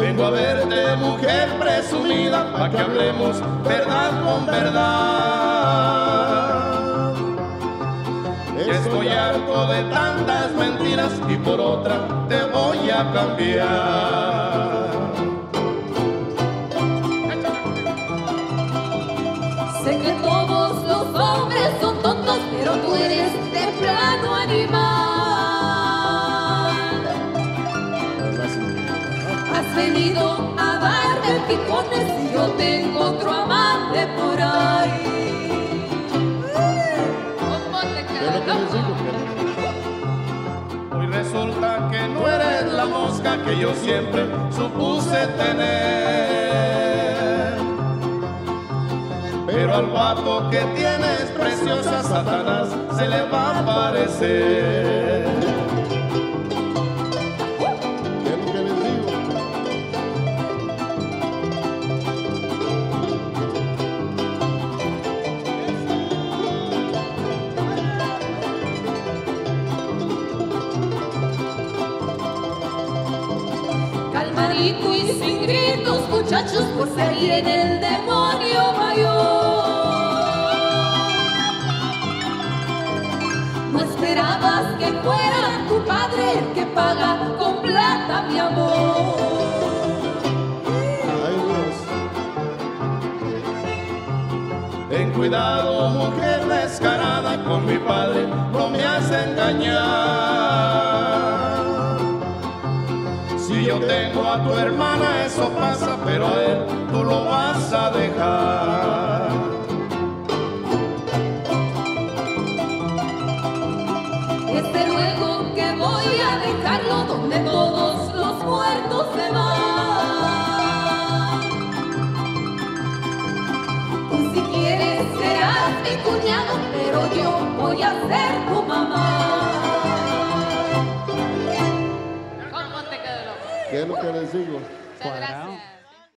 Vengo a verte, mujer presumida, para que hablemos verdad con verdad. Estoy harto de tantas mentiras y por otra te voy a cambiar. Venido a darme picones y yo tengo otro amante por ahí. ¿Cómo te ¿Qué es lo que queda, les digo? Hoy resulta que no eres la mosca que yo siempre supuse tener. Pero al guapo que tienes preciosa Satanás se le va a aparecer. Calmadito y sin gritos, muchachos, pues se viene el demonio mayor. No esperabas que fuera tu padre el que paga con plata mi amor. Ten cuidado, mujer descarada, con mi padre no me has engañar. Si yo tengo a tu hermana, eso pasa, pero a él tú lo vas a dejar. Desde luego que voy a dejarlo donde todos los muertos se van. Tú si quieres serás mi cuñado, pero yo voy a ser tu Que es lo que les digo.